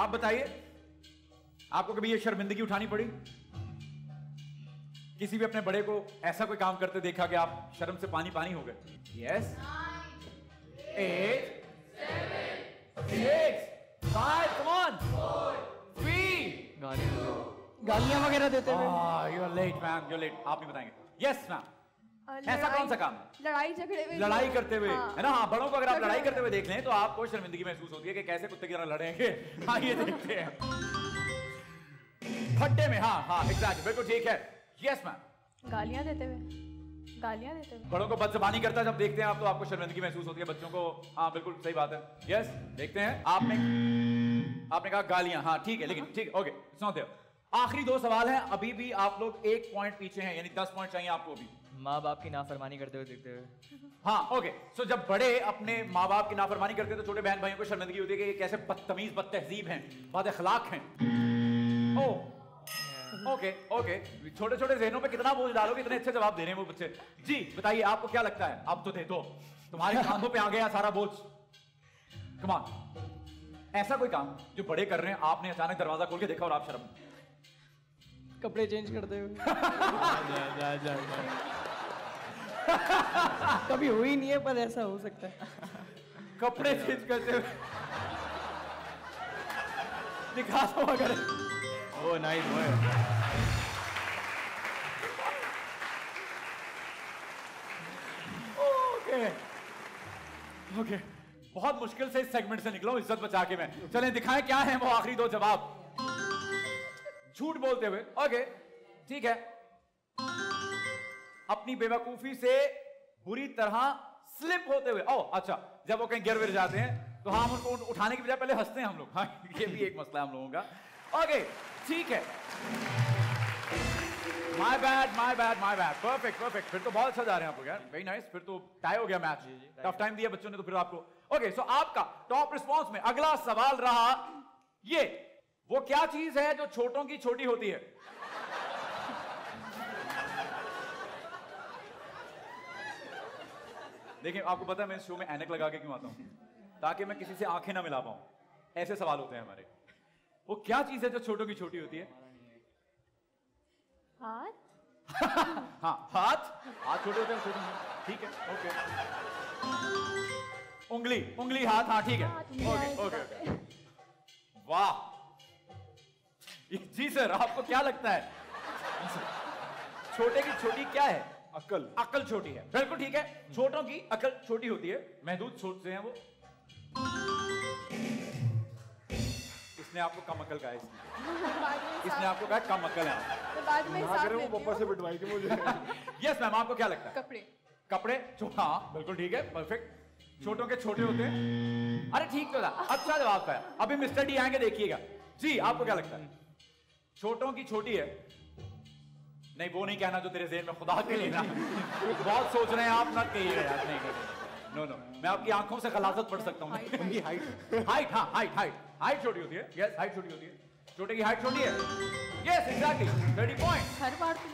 आप बताइए आपको कभी ये शर्मिंदगी उठानी पड़ी? किसी भी अपने बड़े को ऐसा कोई काम करते देखा कि आप शर्म से पानी पानी हो गए? Yes eight six five come on three गालियाँ वगैरह देते हुए you are late ma'am you late आप नहीं बताएँगे। यस मैम ऐसा कौन सा काम है? लड़ाई झगड़े में लड़ाई करते हुए हाँ। है ना? हाँ बड़ों को अगर आप लड़ाई करते हुए देख लें तो आपको शर्मिंदगी महसूस होती है कि कैसे कुत्ते की तरह लड़ेंगे। हाँ ये देखते हैं। खड्डे में हाँ हाँ एग्जैक्ट बिल्कुल ठीक है। यस मैम गालियाँ देते हुए गालियाँ देते हुए। बड़ों को बदजबानी करता है जब देखते हैं आप तो आपको शर्मिंदगी महसूस होती है बच्चों को। हाँ बिल्कुल सही बात है। यस देखते हैं। आपने आपने कहा गालियाँ हाँ ठीक है लेकिन ठीक है ओके सुनते हो। आखिरी दो सवाल हैं। अभी भी आप लोग एक पॉइंट पीछे हैं यानी दस पॉइंट चाहिए आपको अभी। माँ बाप की नाफरमानी करते हुए देखते हुए। हाँ ओके सो जब बड़े अपने माँ बाप की नाफरमानी करते हैं तो छोटे बहन भाइयों को शर्मिंदगी होती है कि ये कैसे बदतमीज बद तहजीब हैं बद अखलाक हैं। ओ ओके ओके छोटे छोटे जहनों पे कितना बोझ डालोगे इतने अच्छे जवाब दे रहे हैं वो बच्चे। जी बताइए आपको क्या लगता है? आप तो दे दो। तुम्हारे कांधों पे आ गया सारा बोझ। कमान ऐसा कोई काम जो बड़े कर रहे हैं आपने अचानक दरवाज़ा खोल के देखा और आप शर्म। कपड़े चेंज करते हुए। कभी हुई नहीं है पर ऐसा हो सकता है। कपड़े चेंज करते हुए। दिखा दो अगर। Oh nice boy okay okay बहुत मुश्किल से इस सेगमेंट से निकलो इज़्ज़त बचा के मैं। चलें दिखाएँ क्या है वो आखिरी दो जवाब। झूठ बोलते हुए। ओके ठीक है। अपनी बेवकूफ़ी से बुरी तरह स्लिप होते हुए। ओ अच्छा जब वो कहीं गिर विर जाते हैं तो हम उनको उठाने की बजाय पहले हँसते हैं हम लोग। हाँ ये भी एक मसला है हम लोगों का। ओके ठीक है। My bad my bad my bad perfect perfect फिर तो बहुत अच्छा जा रहे हैं आप लोग यार। वेरी नाइस फिर तो टाई हो गया मैच टफ टाइम दिया बच्चों ने तो फिर आपको। ओके सो आपका टॉप रिस्पॉन्स में अगला सवाल रहा ये वो क्या चीज़ है जो छोटों की छोटी होती है? देखिए आपको पता है मैं इस शो में एनक लगा के क्यों आता हूँ? ताकि मैं किसी से आँखें ना मिला पाऊँ। ऐसे सवाल होते हैं हमारे। वो क्या चीज़ है जो छोटों की छोटी होती है? हाथ? हाँ हाथ? हाथ छोटे होते हैं छोटे। ठीक है ओके। उंगली उंगली हाथ हाँ ठीक है। ओके ओके वाह। जी सर आपको क्या लगता है? छोटे की छोटी क्या है? अक्ल। अकल छोटी है। बिल्कुल ठीक है। छोटों की अकल छोटी होती है। महदूद सोचते हैं वो। इसने आपको कम अकल कहा इसने। इसने आपको कहा काम अकल है। तो बाद में हिसाब वो पापा से बिठवाई के मुझे। यस मैम आपको क्या लगता है? कपड़े। कपड़े? छो- हाँ बिल्कुल ठीक है परफेक्ट छोटों के छोटे होते हैं। अरे ठीक तो था। अच्छा जवाब था। अभी मिस्टर डी आएँगे देखिएगा। जी आपको क्या लगता है? छोटों की छोटी है। नहीं वो नहीं कहना जो तेरे जेहन में खुदा के लिए ना बहुत सोच रहे हैं आप ना कहिए यार नहीं नो नो मैं आपकी आँखों से खलासत पढ़ सकता हूँ। उनकी हाइट हाइट हाँ हाइट हाइट हाइट छोटी होती है। यस हाइट छोटी होती है। छोटे की हाइट छोटी है। यस एग्जैक्टली थर्टी पॉइंट हर बार तो